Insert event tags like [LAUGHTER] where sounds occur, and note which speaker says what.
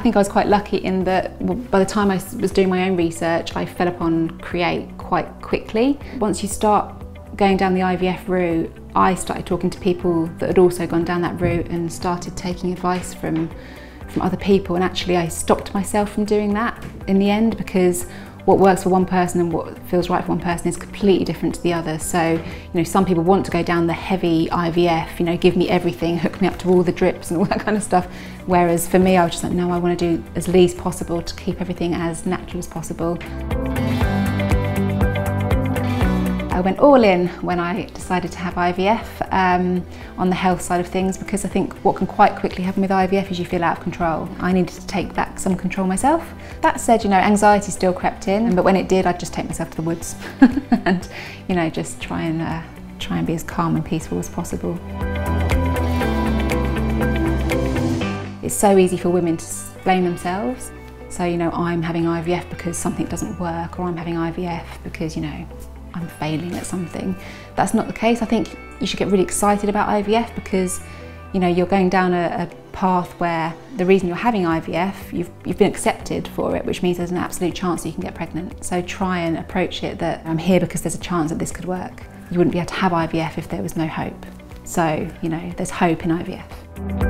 Speaker 1: think I was quite lucky in that by the time I was doing my own research, I fell upon Create quite quickly. Once you start going down the IVF route, I started talking to people that had also gone down that route and started taking advice from from other people and actually I stopped myself from doing that in the end because what works for one person and what feels right for one person is completely different to the other. So, you know, some people want to go down the heavy IVF, you know, give me everything, hook me up to all the drips and all that kind of stuff. Whereas for me, I was just like, no, I want to do as least possible to keep everything as natural as possible. I went all in when I decided to have IVF um, on the health side of things because I think what can quite quickly happen with IVF is you feel out of control. I needed to take back some control myself. That said, you know, anxiety still crept in, but when it did, I'd just take myself to the woods [LAUGHS] and, you know, just try and uh, try and be as calm and peaceful as possible. It's so easy for women to blame themselves. So, you know, I'm having IVF because something doesn't work, or I'm having IVF because, you know, I'm failing at something. That's not the case. I think you should get really excited about IVF because you know you're going down a, a, path where the reason you're having IVF, you've, you've been accepted for it, which means there's an absolute chance that you can get pregnant. So try and approach it that I'm here because there's a chance that this could work. You wouldn't be able to have IVF if there was no hope. So, you know, there's hope in IVF.